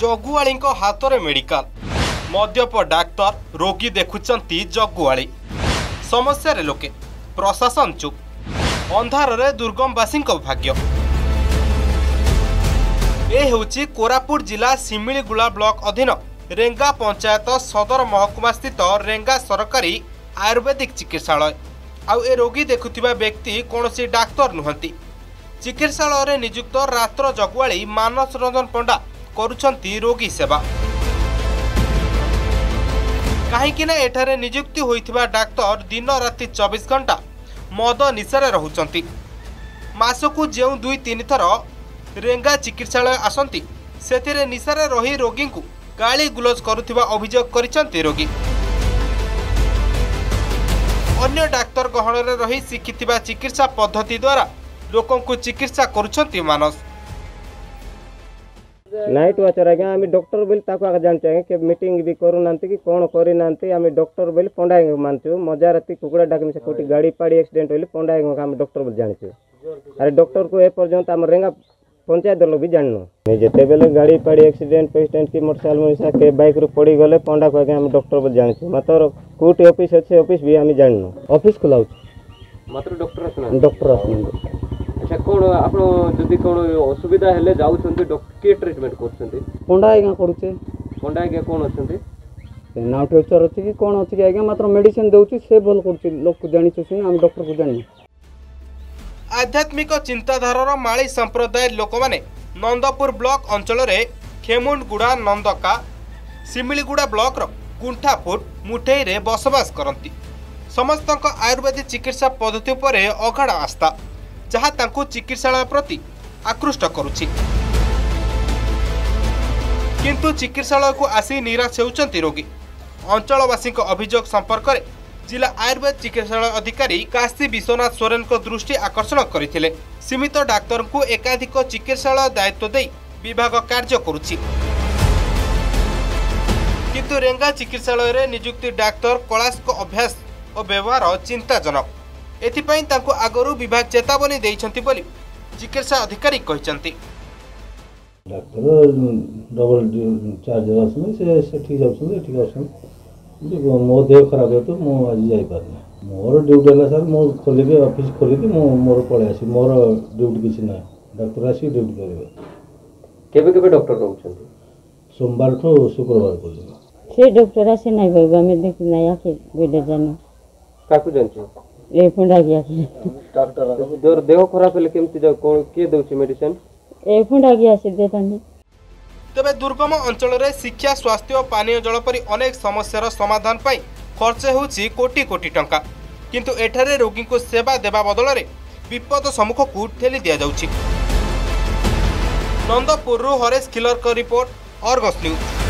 ଜଗୁଆଳୀଙ୍କ ହାତରେ ମେଡିକାଲ। ମଦ୍ୟପ ଡାକ୍ତର ରୋଗୀ ଦେଖୁଛନ୍ତି ଜଗୁଆଳୀ। ସମସ୍ୟାରେ ଲୋକେ। ପ୍ରଶାସନ ଚୁପ୍। ଅନ୍ଧାରରେ ଦୁର୍ଗମବାସୀଙ୍କ ଭାଗ୍ୟ। ଏ ହେଉଛି କୋରାପୁଟ ଜିଲ୍ଲା ଶିମିଳିଗୁଳା ବ୍ଲକ ଅଧୀନ ରେଙ୍ଗା ପଞ୍ଚାୟତ ସଦର ମହକୁମା ସ୍ଥିତ ରେଙ୍ଗା ସରକାରୀ ଆୟୁର୍ବେଦିକ ଚିକିତ୍ସାଳୟ। ଆଉ ଏ ରୋଗୀ ଦେଖୁଥିବା ବ୍ୟକ୍ତି କୌଣସି ଡାକ୍ତର ନୁହନ୍ତି। ଚିକିତ୍ସାଳୟରେ ନିଯୁକ୍ତ ରାତ୍ର ଜଗୁଆଳୀ ମାନସ ରଞ୍ଜନ ପଣ୍ଡା କରୁଛନ୍ତି ରୋଗୀ ସେବା। କାହିଁକି ନା ଏଠାରେ ନିଯୁକ୍ତି ହୋଇଥିବା ଡାକ୍ତର ଦିନ ରାତି ଚବିଶ ଘଣ୍ଟା ମଦ ନିଶାରେ ରହୁଛନ୍ତି। ମାସକୁ ଯେଉଁ ଦୁଇ ତିନି ଥର ରେଙ୍ଗା ଚିକିତ୍ସାଳୟ ଆସନ୍ତି ସେଥିରେ ନିଶାରେ ରହି ରୋଗୀଙ୍କୁ ଗାଳି ଗୁଲଜ କରୁଥିବା ଅଭିଯୋଗ କରିଛନ୍ତି ରୋଗୀ। ଅନ୍ୟ ଡାକ୍ତର ଗହଣରେ ରହି ଶିଖିଥିବା ଚିକିତ୍ସା ପଦ୍ଧତି ଦ୍ୱାରା ଲୋକଙ୍କୁ ଚିକିତ୍ସା କରୁଛନ୍ତି ମାନସ। ନାଇଟ୍ ୱାଚର୍ ଆଜ୍ଞା ଆମେ ଡକ୍ଟର ବୋଲି ତାକୁ ଆଗ ଜାଣିଛୁ ଆଜ୍ଞା କେବେ ମିଟିଂ ବି କରୁନାହାନ୍ତି କି କ'ଣ କରିନାହାନ୍ତି ଆମେ ଡକ୍ଟର ବୋଲି ପଣ୍ଡା ଆଜ୍ଞା ମାନଛୁ। ମଜା ରାତି କୁକୁଡ଼ା ଡାକି ସେ କୋଉଠି ଗାଡ଼ି ପାଡ଼ି ଆକ୍ସିଡେଣ୍ଟ ହେଲେ ପଣ୍ଡା ଆଜ୍ଞା ଆମେ ଡକ୍ଟର ବୋଲି ଜାଣିଛୁ। ଆରେ ଡକ୍ଟରକୁ ଏପର୍ଯ୍ୟନ୍ତ ଆମ ରେଙ୍ଗା ପଞ୍ଚାୟତ ଲୋକ ବି ଜାଣିନୁ। ଯେତେବେଳେ ଗାଡ଼ି ପାଡ଼ି ଆକ୍ସିଡେଣ୍ଟ ପେସିଡେଣ୍ଟ କି ମୋଟରସାଇକେଲ ମିଶା କେ ବାଇକ୍ରୁ ପଡ଼ିଗଲେ ପଣ୍ଡାକୁ ଆଜ୍ଞା ଆମେ ଡକ୍ଟର ବୋଲି ଜାଣିଛୁ। ମାତ୍ର କୋଉଠି ଅଫିସ୍ ଅଛି ଅଫିସ୍ ବି ଆମେ ଜାଣିନୁ। ଅଫିସ୍ ଖୋଲାଉଛି ମାତ୍ର ଡକ୍ଟର ଆସୁନାହାନ୍ତି। ଡକ୍ଟର ଆସୁନାହାନ୍ତି। ଆଚ୍ଛା କ'ଣ ଆପଣ ଯଦି କ'ଣ ଅସୁବିଧା ହେଲେ ଯାଉଛନ୍ତି କିଏ ଟ୍ରିଟମେଣ୍ଟ କରୁଛନ୍ତି? ପଣ୍ଡା ଆଜ୍ଞା କରୁଛେ। ପଣ୍ଡା ଆଜ୍ଞା କ'ଣ ଅଛନ୍ତି? ନାଉଟ୍ ୱେଚର୍ ଅଛି କି କ'ଣ ଅଛି କି ଆଜ୍ଞା ମାତ୍ର ମେଡ଼ିସିନ ଦେଉଛି ସେ ଭଲ କରୁଛି ଲୋକକୁ ଜାଣିଛୁ ସିନା ଆମେ ଡକ୍ଟରକୁ ଜାଣିନୁ। ଆଧ୍ୟାତ୍ମିକ ଚିନ୍ତାଧାରାର ମାଳି ସମ୍ପ୍ରଦାୟ ଲୋକମାନେ ନନ୍ଦପୁର ବ୍ଲକ ଅଞ୍ଚଳରେ ଖେମୁଣ୍ଡଗୁଡ଼ା ନନ୍ଦକା ଶିମିଳିଗୁଡ଼ା ବ୍ଲକର ଗୁଣ୍ଠାପୁର ମୁଠେଇରେ ବସବାସ କରନ୍ତି। ସମସ୍ତଙ୍କ ଆୟୁର୍ବେଦିକ ଚିକିତ୍ସା ପଦ୍ଧତି ଉପରେ ଅଗାଢ଼ ଆସ୍ଥା। ଯାହା ତାଙ୍କୁ ଚିକିତ୍ସାଳୟ ପ୍ରତି ଆକୃଷ୍ଟ କରୁଛି। କିନ୍ତୁ ଚିକିତ୍ସାଳୟକୁ ଆସି ନିରାଶ ହେଉଛନ୍ତି ରୋଗୀ। ଅଞ୍ଚଳବାସୀଙ୍କ ଅଭିଯୋଗ ସମ୍ପର୍କରେ ଜିଲ୍ଲା ଆୟୁର୍ବେଦ ଚିକିତ୍ସାଳୟ ଅଧିକାରୀ କାଶୀ ବିଶ୍ୱନାଥ ସୋରେନଙ୍କ ଦୃଷ୍ଟି ଆକର୍ଷଣ କରିଥିଲେ। ସୀମିତ ଡାକ୍ତରଙ୍କୁ ଏକାଧିକ ଚିକିତ୍ସାଳୟ ଦାୟିତ୍ୱ ଦେଇ ବିଭାଗ କାର୍ଯ୍ୟ କରୁଛି। କିନ୍ତୁ ରେଙ୍ଗା ଚିକିତ୍ସାଳୟରେ ନିଯୁକ୍ତି ଡାକ୍ତର କଳାସଙ୍କ ଅଭ୍ୟାସ ଓ ବ୍ୟବହାର ଚିନ୍ତାଜନକ। ଏଥିପାଇଁ ତାଙ୍କୁ ଆଗରୁ ବିଭାଗ ଚେତାବନୀ ଦେଇଛନ୍ତି ବୋଲି ଚିକିତ୍ସା ଅଧିକାରୀ କହିଛନ୍ତି ଡାକ୍ତର ଡବଲ ଚାର୍ଜରେ ଆସୁଛନ୍ତି ସେ ସେଠିକି ଯାଉଛନ୍ତି ଏଠିକି ଆସୁଛନ୍ତି କିନ୍ତୁ ମୋ ଦେହ ଖରାପ ହେତୁ ମୁଁ ଆଜି ଯାଇପାରୁନି ମୋର ଡ୍ୟୁଟି ହେଲା ସାର୍ ମୁଁ ଖୋଲିକି ଅଫିସ୍ ଖୋଲିକି ମୁଁ ମୋର ପଳେଇ ଆସିବି ମୋର ଡ୍ୟୁଟି କିଛି ନାହିଁ ଡାକ୍ତର ଆସିକି ଡ୍ୟୁଟି କରିବେ କେବେ କେବେ ଡକ୍ଟର ରହୁଛନ୍ତି ସୋମବାରଠୁ ଶୁକ୍ରବାର ପର୍ଯ୍ୟନ୍ତ ସେ ଡକ୍ଟର ଆସେ ନାହିଁ ବାବୁ ଆମେ ଦେଖି ନାହିଁ ଆଖି ଗୋଟେ ଜାଣି କାହାକୁ ଜାଣିଛୁ? ଏ ଫୁଣ୍ଡାକି ଆସି ତୋର ଦେହ ଖରାପ ହେଲେ କେମିତି ଯାଉ କ'ଣ କିଏ ଦେଉଛି ମେଡ଼ିସିନ ଏ ଫୁଣ୍ଡାକି ଆସି ଦେଇଥାନ୍ତି ତେବେ ଦୁର୍ଗମ ଅଞ୍ଚଳରେ ଶିକ୍ଷା ସ୍ୱାସ୍ଥ୍ୟ ଓ ପାନୀୟ ଜଳ ପରି ଅନେକ ସମସ୍ୟାର ସମାଧାନ ପାଇଁ ଖର୍ଚ୍ଚ ହେଉଛି କୋଟି କୋଟି ଟଙ୍କା। କିନ୍ତୁ ଏଠାରେ ରୋଗୀଙ୍କୁ ସେବା ଦେବା ବଦଳରେ ବିପଦ ସମ୍ମୁଖକୁ ଠେଲି ଦିଆଯାଉଛି। ନନ୍ଦପୁରରୁ ହରେଶ ଖିଲରଙ୍କ ରିପୋର୍ଟ ଅର୍ଗସ୍ ନ୍ୟୁଜ୍।